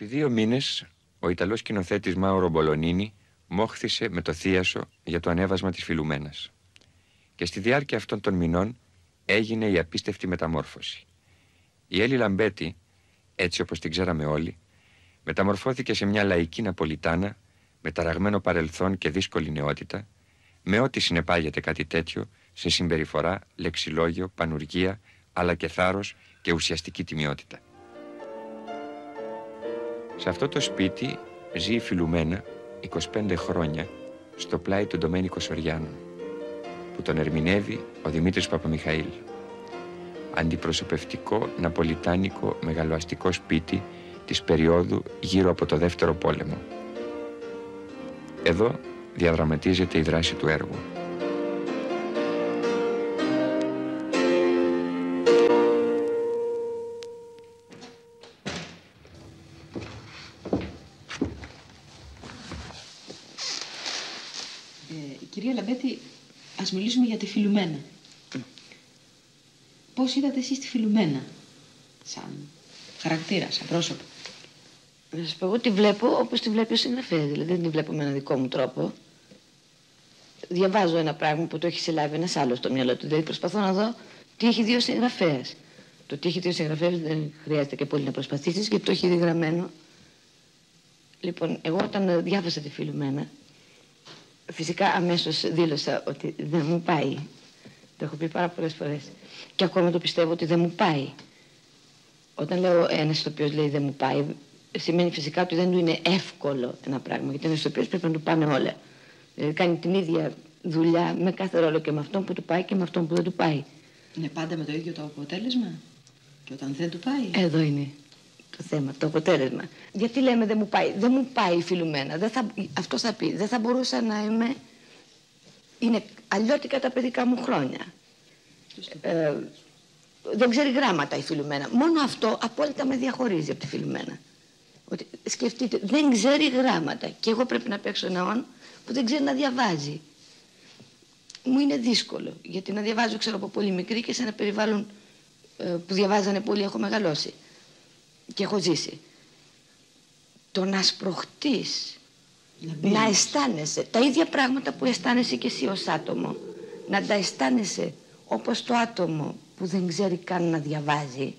Επί δύο μήνες ο Ιταλός σκηνοθέτης Μάουρο Μπολονίνη μόχθησε με το θίασο για το ανέβασμα της Φιλουμένας. Και στη διάρκεια αυτών των μηνών έγινε η απίστευτη μεταμόρφωση. Η Έλλη Λαμπέτη, έτσι όπως την ξέραμε όλοι, μεταμορφώθηκε σε μια λαϊκή Ναπολιτάνα με ταραγμένο παρελθόν και δύσκολη νεότητα, με ό,τι συνεπάγεται κάτι τέτοιο σε συμπεριφορά, λεξιλόγιο, πανουργία, αλλά και θάρρος και ουσιαστική τιμιότητα. Σε αυτό το σπίτι ζει η Φιλουμένα 25 χρόνια στο πλάι του Ντομένικο Σοριάνου που τον ερμηνεύει ο Δημήτρης Παπαμιχαήλ. Αντιπροσωπευτικό ναπολιτάνικο μεγαλοαστικό σπίτι της περίοδου γύρω από το δεύτερο πόλεμο. Εδώ διαδραματίζεται η δράση του έργου. Ας μιλήσουμε για τη Φιλουμένα. Πώς είδατε εσείς τη Φιλουμένα, σαν χαρακτήρα, σαν πρόσωπο; Να σας πω, εγώ τη βλέπω όπως τη βλέπει ο συγγραφέα, δηλαδή δεν τη βλέπω με έναν δικό μου τρόπο. Διαβάζω ένα πράγμα που το έχει συλλάβει ένας άλλος στο μυαλό του, δηλαδή προσπαθώ να δω τι έχει δύο συγγραφέας. Το τι έχει δύο συγγραφέας δεν χρειάζεται και πολύ να προσπαθήσεις γιατί το έχει διγραμμένο. Λοιπόν, εγώ όταν διάβασα τη Φιλουμένα, φυσικά αμέσως δήλωσα ότι δεν μου πάει. Το έχω πει πάρα πολλές φορές. Και ακόμα το πιστεύω ότι δεν μου πάει. Όταν λέω ένας οποίο λέει δεν μου πάει, σημαίνει φυσικά ότι δεν του είναι εύκολο ένα πράγμα. Γιατί ένας οποίο πρέπει να του πάνε όλα. Δηλαδή κάνει την ίδια δουλειά με κάθε ρόλο και με αυτόν που του πάει και με αυτόν που δεν του πάει. Είναι πάντα με το ίδιο το αποτέλεσμα; Και όταν δεν του πάει; Εδώ είναι το θέμα, το αποτέλεσμα. Γιατί λέμε δεν μου πάει. Δεν μου πάει η φιλουμένα. Δεν θα, αυτό θα πει. Δεν θα μπορούσα να είμαι. Είναι αλλιώτικα τα παιδικά μου χρόνια. Ε, δεν ξέρει γράμματα η φιλουμένα. Μόνο αυτό απόλυτα με διαχωρίζει από τη φιλουμένα. Ότι, σκεφτείτε, δεν ξέρει γράμματα. Και εγώ πρέπει να παίξω έναν που δεν ξέρει να διαβάζει. Μου είναι δύσκολο. Γιατί να διαβάζω ξέρω από πολύ μικρή και σε ένα περιβάλλον ε, που διαβάζανε πολύ έχω μεγαλώσει και έχω ζήσει. Το να σπροχτείς, να αισθάνεσαι τα ίδια πράγματα που αισθάνεσαι και εσύ ως άτομο, να τα αισθάνεσαι όπως το άτομο που δεν ξέρει καν να διαβάζει,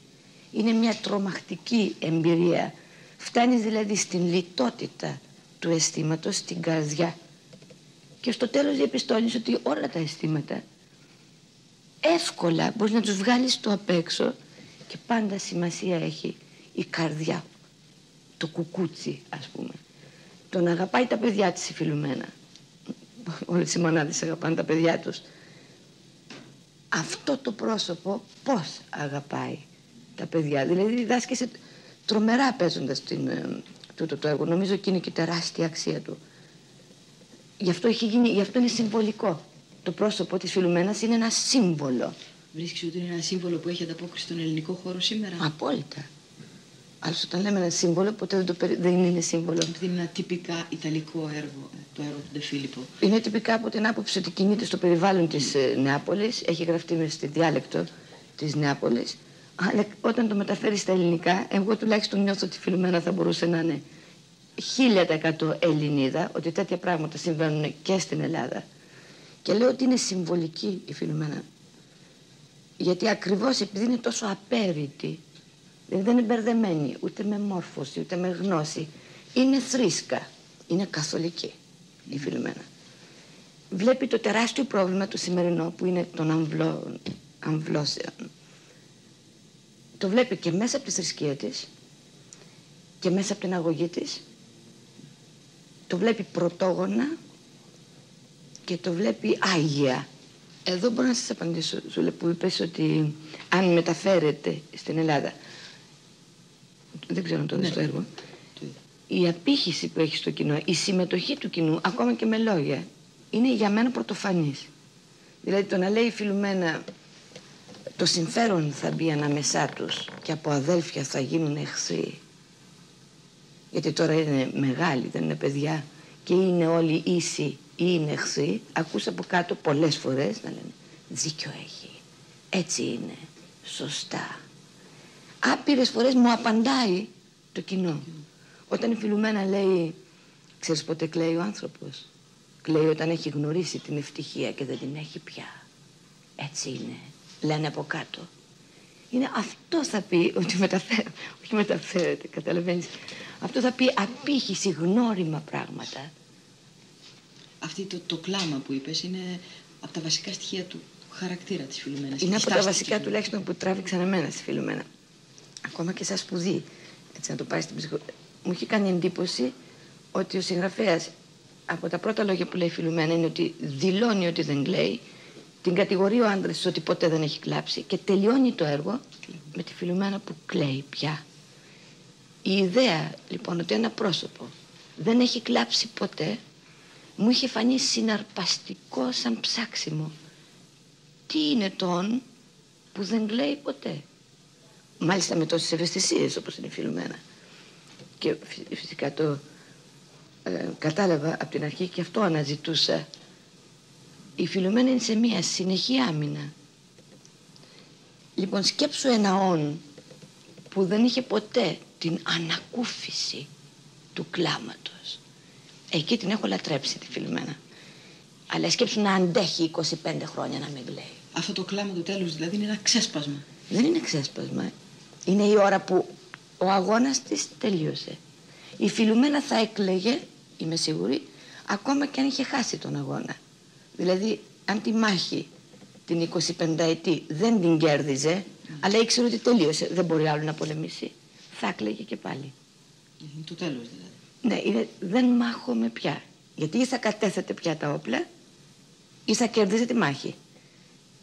είναι μια τρομακτική εμπειρία. Φτάνεις δηλαδή στην λιτότητα του αισθήματος, στην καρδιά. Και στο τέλος διαπιστώνεις ότι όλα τα αισθήματα εύκολα μπορείς να τους βγάλεις το απ' έξω και πάντα σημασία έχει η καρδιά, το κουκούτσι ας πούμε. Τον αγαπάει τα παιδιά της η Φιλουμένα. Όλες οι μονάδες αγαπάνε τα παιδιά τους. Αυτό το πρόσωπο πώς αγαπάει τα παιδιά; Δηλαδή διδάσκεσαι τρομερά παίζοντας την, ε, τούτο το έργο. Νομίζω και είναι και τεράστια αξία του. Γι' αυτό, έχει γίνει, γι αυτό είναι συμβολικό. Το πρόσωπο της Φιλουμένας είναι ένα σύμβολο. Βρίσκεις ότι είναι ένα σύμβολο που έχει ανταπόκριση στον ελληνικό χώρο σήμερα; Απόλυτα. Αλλά όταν λέμε ένα σύμβολο, ποτέ δεν, το περι... δεν είναι σύμβολο. Επειδή είναι ένα τυπικά ιταλικό έργο, το έργο του Ντεφίλιππο. Είναι τυπικά από την άποψη ότι κινείται στο περιβάλλον της ε, Νεάπολης, έχει γραφτεί μες στη διάλεκτο της Νεάπολης. Αλλά όταν το μεταφέρει στα ελληνικά, εγώ τουλάχιστον νιώθω ότι Φιλουμένα θα μπορούσε να είναι χίλια εκατό Ελληνίδα, ότι τέτοια πράγματα συμβαίνουν και στην Ελλάδα. Και λέω ότι είναι συμβολική η Φιλουμένα. Γιατί ακριβώς επειδή είναι τόσο απέρητη Δηλαδή δεν είναι μπερδεμένη ούτε με μόρφωση, ούτε με γνώση. Είναι θρήσκα. Είναι καθολική η Φιλομένα. Βλέπει το τεράστιο πρόβλημα του σημερινό που είναι των αμβλώ, αμβλώσεων. Το βλέπει και μέσα από τη θρησκεία της και μέσα από την αγωγή της. Το βλέπει πρωτόγωνα και το βλέπει άγια. Εδώ μπορώ να σας απαντήσω, σου που είπες ότι αν μεταφέρεται στην Ελλάδα δεν ξέρω αν το δεις ναι. το έργο, η απήχηση που έχει στο κοινό, η συμμετοχή του κοινού, ακόμα και με λόγια, είναι για μένα πρωτοφανής. Δηλαδή το να λέει φιλουμένα το συμφέρον θα μπει ανάμεσά τους και από αδέλφια θα γίνουν εχθροί. Γιατί τώρα είναι μεγάλοι, δεν είναι παιδιά και είναι όλοι ίσοι ή είναι εχθροί. Ακούσα από κάτω πολλές φορές να λένε δίκιο έχει, έτσι είναι, σωστά άπειρες φορές μου απαντάει το κοινό Όταν η Φιλουμένα λέει, ξέρεις πότε κλαίει ο άνθρωπος; Κλαίει όταν έχει γνωρίσει την ευτυχία και δεν την έχει πια. Έτσι είναι. Λένε από κάτω. Είναι αυτό θα πει ότι μεταφέρεται, όχι μεταφέρεται, καταλαβαίνεις. Αυτό θα πει απήχηση, γνώριμα πράγματα. Αυτή το, το κλάμα που είπες είναι από τα βασικά στοιχεία του χαρακτήρα της Φιλουμένας. Είναι Η από τα στάση βασικά της τουλάχιστον που τράβηξαν εμένα στη Φιλουμένα. Ακόμα και σαν σπουδή. Έτσι να το πάει στην ψυχο... Μου είχε κάνει εντύπωση ότι ο συγγραφέας από τα πρώτα λόγια που λέει η Φιλουμένα είναι ότι δηλώνει ότι δεν κλαίει, την κατηγορεί ο άντρας ότι ποτέ δεν έχει κλάψει και τελειώνει το έργο με τη Φιλουμένα που κλαίει πια. Η ιδέα λοιπόν ότι ένα πρόσωπο δεν έχει κλάψει ποτέ μου είχε φανεί συναρπαστικό σαν ψάξιμο. Τι είναι τον που δεν κλαίει ποτέ; Μάλιστα με τόσες ευαισθησίες όπως είναι η Φιλουμένα. Και φυ- φυσικά το ε, κατάλαβα από την αρχή και αυτό αναζητούσα. Η Φιλουμένα είναι σε μία συνεχή άμυνα. Λοιπόν σκέψου ένα όν που δεν είχε ποτέ την ανακούφιση του κλάματος. Εκεί την έχω λατρέψει τη Φιλουμένα. Αλλά σκέψου να αντέχει 25 χρόνια να μην κλαίει. Αυτό το κλάμα του τέλους δηλαδή είναι ένα ξέσπασμα. Δεν είναι ξέσπασμα. Είναι η ώρα που ο αγώνας της τελείωσε. Η Φιλουμένα θα έκλαιγε, είμαι σίγουρη, ακόμα και αν είχε χάσει τον αγώνα. Δηλαδή, αν τη μάχη την 25 ετή δεν την κέρδιζε, αλλά ήξερε ότι τελείωσε, δεν μπορεί άλλο να πολεμήσει, θα έκλαιγε και πάλι. Είναι το τέλος δηλαδή. Ναι, είναι, δεν μάχομαι πια. Γιατί ή θα κατέθετε πια τα όπλα ή θα κερδίζει τη μάχη.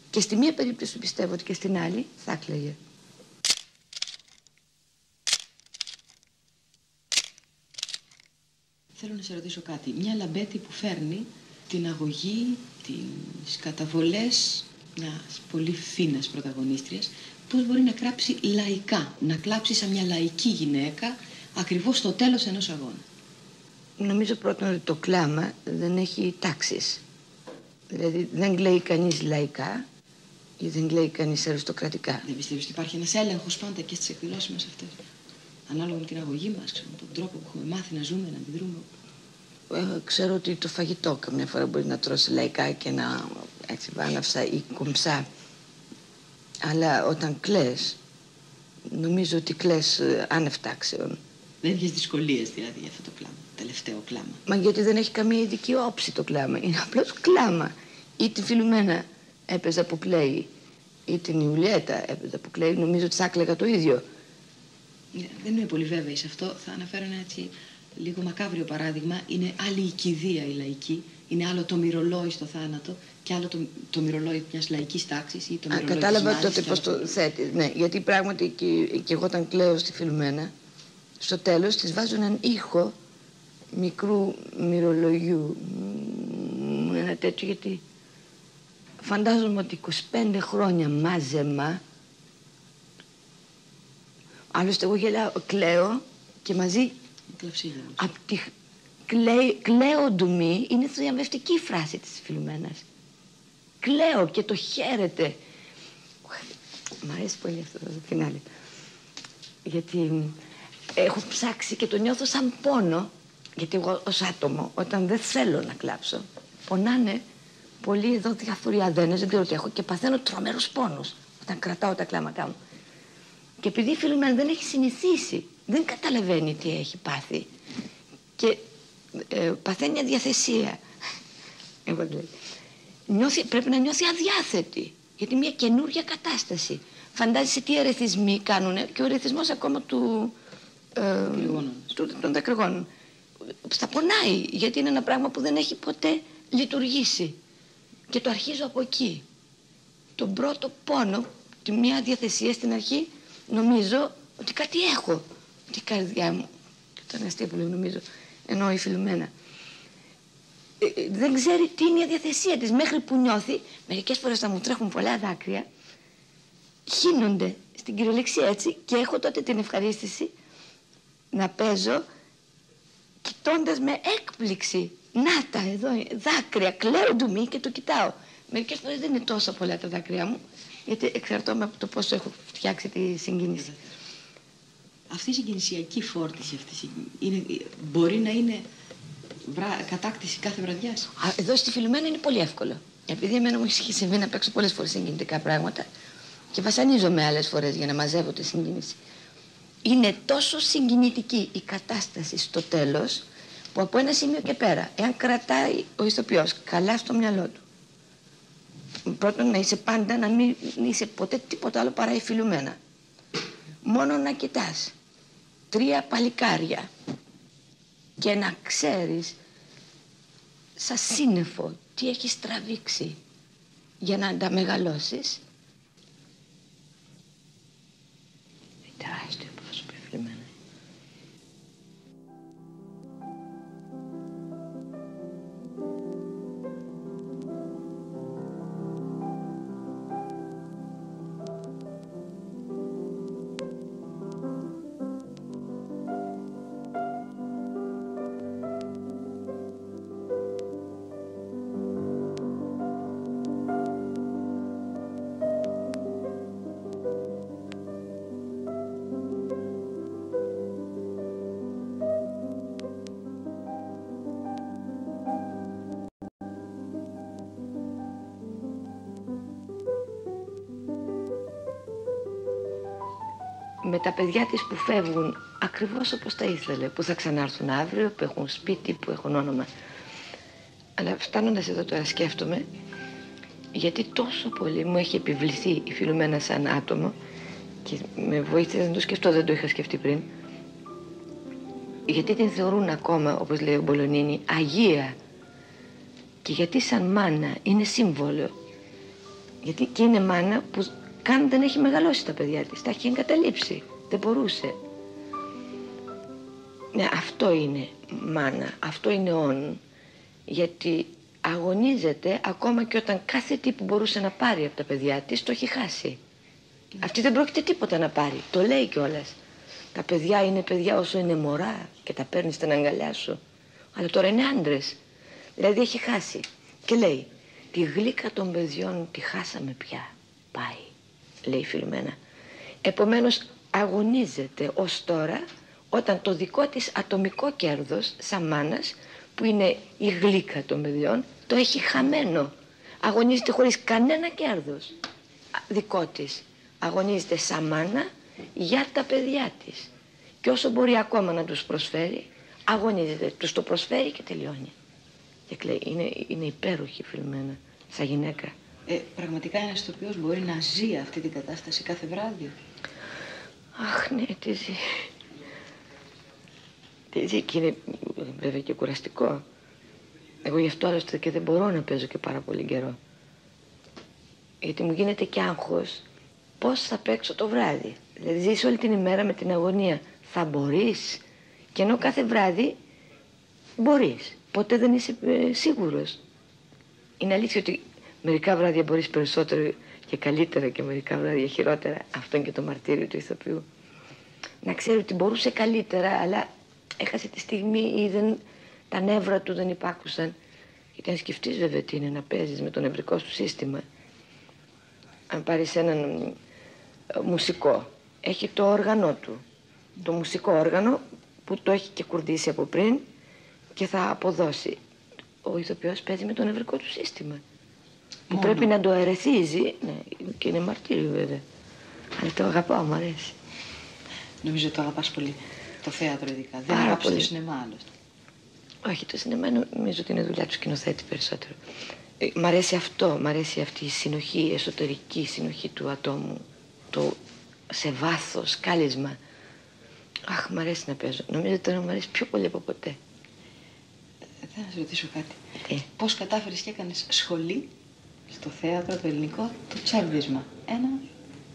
Και στη μία περίπτωση πιστεύω ότι και στην άλλη θα έκλαιγε. Να σε ρωτήσω κάτι. Μια λαμπέτη που φέρνει την αγωγή, τις καταβολές μιας πολύ φίνας πρωταγωνίστριας, πώς μπορεί να κλάψει λαϊκά, να κλάψει σαν μια λαϊκή γυναίκα, ακριβώς στο τέλος ενός αγώνα; Νομίζω πρώτον ότι το κλάμα δεν έχει τάξεις. Δηλαδή δεν κλαίει κανείς λαϊκά ή δεν κλαίει κανείς αριστοκρατικά. Δεν πιστεύεις ότι υπάρχει ένας έλεγχος πάντα και στις εκδηλώσεις μας αυτές; Ανάλογα με την αγωγή μας, ξέρω, με τον τρόπο που έχουμε μάθει να ζούμε, να αντιδρούμε. Ε, ξέρω ότι το φαγητό καμιά φορά μπορεί να τρώσει λαϊκά και να έτσι βάναυσα ή κομψά. Αλλά όταν κλαις, νομίζω ότι κλαις ε, άνευ τάξεων. Δεν έχεις δυσκολίες δηλαδή για αυτό το κλάμα, τελευταίο κλάμα. Μα γιατί δεν έχει καμία ειδική όψη το κλάμα. Είναι απλώς κλάμα. Ή τη Φιλουμένα έπαιζα που κλαίει. Ή την Ιουλιέτα έπαιζα που κλαίει. Νομίζω ότι θα έκλαιγα το ίδιο. Ναι, Δεν είμαι πολύ βέβαιη σε αυτό. Θα αναφέρω ένα έτσι λίγο μακάβριο παράδειγμα. Είναι άλλη η κηδεία η λαϊκή. Είναι άλλο το μυρολόι στο θάνατο και άλλο το, το μυρολόι μιας λαϊκής τάξης ή το Α, μυρολόι κατάλαβα της τότε Μάζης και πώς άλλο το θέτεις. Ναι, γιατί πράγματι και, και εγώ όταν κλαίω στη Φιλουμένα, στο τέλος της βάζω έναν ήχο μικρού μυρολογιού. Μμμ, Ένα τέτοιο γιατί φαντάζομαι ότι 25 χρόνια μάζεμα άλλωστε εγώ γελάω, κλαίω και μαζί Η κλαυσίδα μου. Απ' τη κλαίει, κλαίω ντουμί είναι θριαμβευτική η φράση της Φιλομένας. Κλαίω και το χαίρεται. Μ' αρέσει πολύ αυτό το φινάλε. Γιατί έχω ψάξει και το νιώθω σαν πόνο. Γιατί εγώ ως άτομο όταν δεν θέλω να κλάψω πονάνε πολύ εδώ διάφοροι αδένες, δεν ξέρω τι έχω και παθαίνω τρομερούς πόνους όταν κρατάω τα κλάματά μου. Και επειδή η Φιλομένα δεν έχει συνηθίσει, δεν καταλαβαίνει τι έχει πάθει και ε, παθαίνει μια διαθεσία. Εγώ λέω. Νιώθει, πρέπει να νιώθει αδιάθετη γιατί μια καινούργια κατάσταση. Φαντάζεσαι τι ερεθισμοί κάνουν και ο ερεθισμός ακόμα του, ε, Δακρυγόνων. του, των δακρυγόνων. Στα πονάει γιατί είναι ένα πράγμα που δεν έχει ποτέ λειτουργήσει. Και το αρχίζω από εκεί. Τον πρώτο πόνο, τη μια διαθεσία στην αρχή, νομίζω ότι κάτι έχω. Την καρδιά μου. Και ήταν αστείο που λέω νομίζω. Ενώ η Φιλουμένα. Ε, ε, δεν ξέρει τι είναι η διαθεσία της μέχρι που νιώθει μερικές φορές θα μου τρέχουν πολλά δάκρυα χύνονται στην κυριολεξία έτσι και έχω τότε την ευχαρίστηση να παίζω κοιτώντας με έκπληξη να τα εδώ δάκρυα κλαίω ντουμί και το κοιτάω μερικές φορές δεν είναι τόσο πολλά τα δάκρυα μου γιατί εξαρτώμαι από το πόσο έχω φτιάξει τη συγκίνηση Αυτή η συγκινησιακή φόρτιση αυτή είναι, μπορεί να είναι βρά, κατάκτηση κάθε βραδιάς. Εδώ στη Φιλουμένα είναι πολύ εύκολο. Επειδή εμένα μου έχει συμβεί να παίξω πολλές φορές συγκινητικά πράγματα και βασανίζομαι άλλες φορές για να μαζεύω τη συγκίνηση. Είναι τόσο συγκινητική η κατάσταση στο τέλος που από ένα σημείο και πέρα, εάν κρατάει ο ηθοποιός καλά στο μυαλό του, πρώτον να είσαι πάντα να μην είσαι ποτέ τίποτα άλλο παρά η φιλουμένα. Μόνο να κοιτάς τρία παλικάρια και να ξέρεις σαν σύννεφο τι έχεις τραβήξει για να τα μεγαλώσεις. Με τα παιδιά της που φεύγουν ακριβώς όπως τα ήθελε, που θα ξανάρθουν αύριο, που έχουν σπίτι, που έχουν όνομα. Αλλά φτάνοντας εδώ τώρα σκέφτομαι, γιατί τόσο πολύ μου έχει επιβληθεί η Φιλουμένα σαν άτομο και με βοήθησε να το σκεφτώ, δεν το είχα σκεφτεί πριν, γιατί την θεωρούν ακόμα, όπως λέει ο Μπολονίνη, Αγία και γιατί σαν μάνα είναι σύμβολο. Γιατί και είναι μάνα που καν δεν έχει μεγαλώσει τα παιδιά της, τα έχει εγκαταλείψει, δεν μπορούσε. Ναι, αυτό είναι μάνα, αυτό είναι όν, γιατί αγωνίζεται ακόμα και όταν κάθε τι που μπορούσε να πάρει από τα παιδιά της το έχει χάσει. Αυτή δεν πρόκειται τίποτα να πάρει, το λέει κιόλας. Τα παιδιά είναι παιδιά όσο είναι μωρά και τα παίρνεις στην αγκαλιά σου. Αλλά τώρα είναι άντρες. Δηλαδή έχει χάσει. Και λέει, τη γλύκα των παιδιών τη χάσαμε πια. Πάει λέει η Φιλουμένα. Επομένως αγωνίζεται ως τώρα όταν το δικό της ατομικό κέρδος σαν μάνας που είναι η γλύκα των παιδιών το έχει χαμένο. Αγωνίζεται χωρίς κανένα κέρδος δικό της. Αγωνίζεται σαν μάνα για τα παιδιά της. Και όσο μπορεί ακόμα να τους προσφέρει, αγωνίζεται. Τους το προσφέρει και τελειώνει. Και λέει, είναι, είναι υπέροχη φιλμένα σαν γυναίκα. Ε, πραγματικά ένας ηθοποιός μπορεί να ζει αυτή την κατάσταση κάθε βράδυ; Αχ, ναι, τι ζει. Τι ζει και είναι βέβαια και κουραστικό. Εγώ γι' αυτό άλλωστε και δεν μπορώ να παίζω και πάρα πολύ καιρό. Γιατί μου γίνεται και άγχος πώς θα παίξω το βράδυ. Δηλαδή ζεις όλη την ημέρα με την αγωνία. Θα μπορείς; Και ενώ κάθε βράδυ μπορείς. Ποτέ δεν είσαι ε, σίγουρος. Είναι αλήθεια ότι Μερικά βράδια μπορείς περισσότερο και καλύτερα και μερικά βράδια χειρότερα. Αυτό είναι και το μαρτύριο του ηθοποιού. Να ξέρει ότι μπορούσε καλύτερα, αλλά έχασε τη στιγμή ή δεν, τα νεύρα του δεν υπάκουσαν. Γιατί αν σκεφτείς βέβαια τι είναι να παίζεις με το νευρικό σου σύστημα. Αν πάρεις έναν ε, μουσικό, έχει το όργανο του. Το μουσικό όργανο που το έχει και κουρδίσει από πριν και θα αποδώσει. Ο ηθοποιός παίζει με το νευρικό του σύστημα που πρέπει να το αρεθίζει. Ναι, και είναι μαρτύριο βέβαια. Αλλά το αγαπάω, μου αρέσει. Νομίζω το αγαπάς πολύ. Το θέατρο ειδικά. Δεν αγαπάς το σινεμά άλλωστε. Όχι, το σινεμά νομίζω ότι είναι δουλειά του σκηνοθέτη περισσότερο. Ε, μ' αρέσει αυτό, μ' αρέσει αυτή η συνοχή, η εσωτερική συνοχή του ατόμου. Το σε βάθος, κάλισμα. Αχ, μ' αρέσει να παίζω. Νομίζω τώρα μου αρέσει πιο πολύ από ποτέ. Ε, θα να σε ρωτήσω κάτι. Τι; Πώς κατάφερες και έκανες σχολή στο θέατρο το ελληνικό το ψεύδισμα. Ένα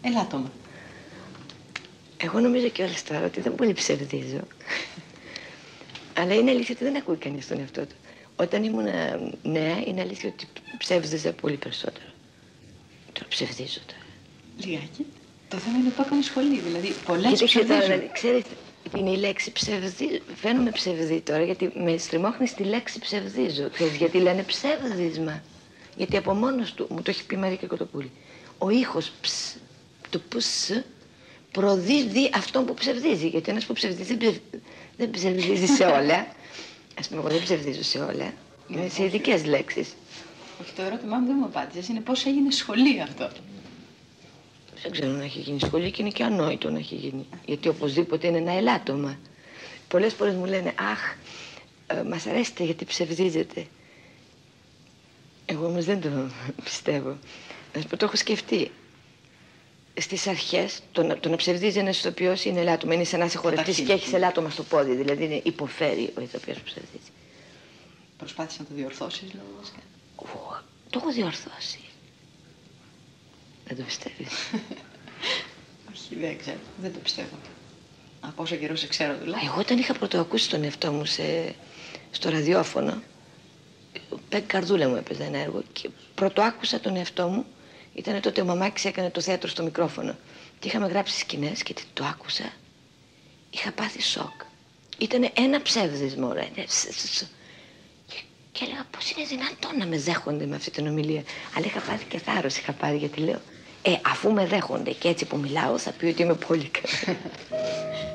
ελάττωμα. Εγώ νομίζω και όλα τώρα ότι δεν πολύ ψευδίζω. Αλλά είναι αλήθεια ότι δεν ακούει κανείς τον εαυτό του. Όταν ήμουν νέα, είναι αλήθεια ότι ψεύδιζα πολύ περισσότερο. Τώρα ψευδίζω τώρα. Λιγάκι. Το θέμα είναι που έκανε σχολή, δηλαδή πολλέ ψευδίζουν. Δηλαδή, ξέρετε, είναι η λέξη ψευδί. Φαίνομαι ψευδή τώρα, γιατί με στριμώχνεις στη λέξη ψευδίζω. Ξέρεις, γιατί λένε ψεύδισμα; Γιατί από μόνος του, μου το έχει πει η Μαρία Κοτοπούλη, ο ήχος ψ, το πους προδίδει αυτό που ψευδίζει. Γιατί ένας που ψευδίζει δεν, δεν ψευδίζει σε όλα. Α πούμε, εγώ δεν ψευδίζω σε όλα. Είναι σε ειδικές λέξεις. Όχι, το ερώτημά μου δεν μου απάντησες. Είναι πώς έγινε σχολή αυτό; Δεν ξέρω να έχει γίνει σχολή και είναι και ανόητο να έχει γίνει. Γιατί οπωσδήποτε είναι ένα ελάττωμα. Πολλές φορές μου λένε Αχ, ε, μας αρέσετε γιατί ψευδίζετε. Εγώ όμως δεν το πιστεύω. Να σου πω, το έχω σκεφτεί. Στις αρχές, το, να- το να ψευδίζει ένας ηθοποιός είναι ελάττωμα. Είναι σαν να είσαι χορευτή Καταρχήν. και έχεις ελάττωμα στο πόδι. Δηλαδή είναι υποφέρει ο ηθοποιός που ψευδίζει. Προσπάθησες να το διορθώσεις λόγω βασικά. Ω, το έχω διορθώσει. Δεν το πιστεύεις. Όχι, δεν ξέρω. Δεν το πιστεύω. Από όσο καιρό σε ξέρω τουλάχιστον. Εγώ όταν είχα πρωτοακούσει τον εαυτό μου σε, στο ραδιόφωνο, ο Πέκ Καρδούλα μου έπαιζε ένα έργο και πρωτοάκουσα τον εαυτό μου. Ήταν τότε ο μαμάκης έκανε το θέατρο στο μικρόφωνο. Και είχαμε γράψει σκηνές και τι το άκουσα. Είχα πάθει σοκ. Ήταν ένα ψεύδισμα, ρε. Ένα ψ- ψ- ψ- Και, και έλεγα πώς είναι δυνατόν να με δέχονται με αυτή την ομιλία; Αλλά είχα πάθει και θάρρος, είχα πάρει γιατί λέω. Ε, αφού με δέχονται και έτσι που μιλάω θα πει ότι είμαι πολύ καλά.